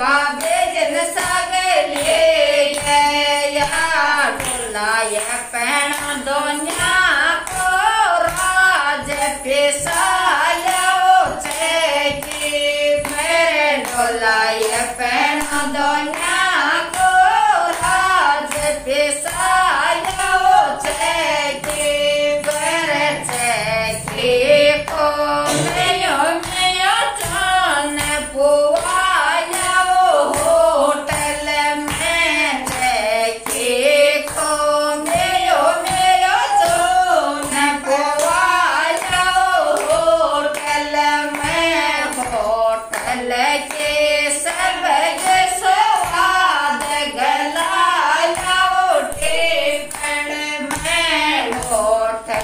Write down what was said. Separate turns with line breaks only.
बाबे जन सगले या टोला या को राज पेशा